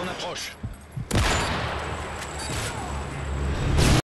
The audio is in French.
On approche.